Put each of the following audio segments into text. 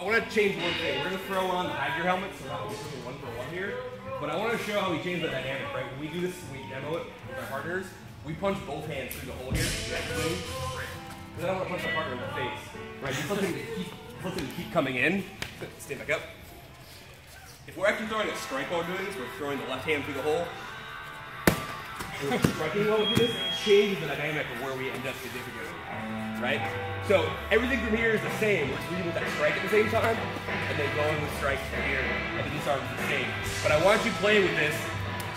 I want to change one thing. We're gonna throw on the hydro helmet, so that we're doing one for one here. But I want to show how we change the dynamic, right? When we do this, we demo it with our partners, we punch both hands through the hole here. Because I don't want to punch my partner in the face. Right? Just let them keep, keep coming in. Stand back up. If we're actually throwing a strike while doing this, we're throwing the left hand through the hole. Striking while we do this, changes the dynamic of where we end up significantly right? So everything from here is the same. We're leading with that strike at the same time, and then going with strikes from here, and then this arm is the same. But I want you playing with this,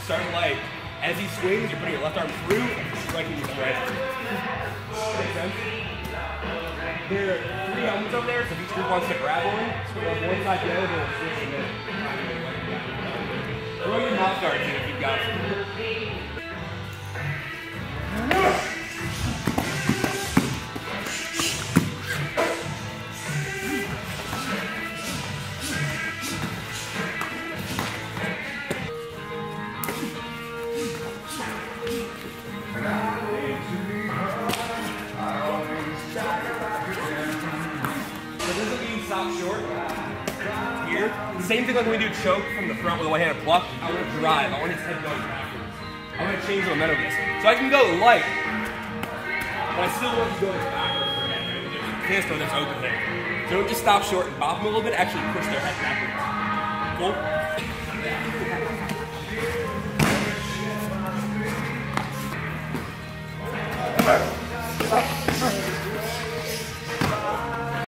start light. As he swings, you're putting your left arm through and striking with the right. Make sense? There are three helmets over there, so each group wants to grab one, grab one side the other, switch Throw your mouth guards in if you've got some. out short. Here. Same thing like when we do choke from the front with a one-handed pluck. I want to drive. I want his head going backwards. I want to change the momentum of this. So I can go light, but I still want to go backwards. Can't throw this open there. So don't just stop short and bop them a little bit. Actually push their head backwards. Cool?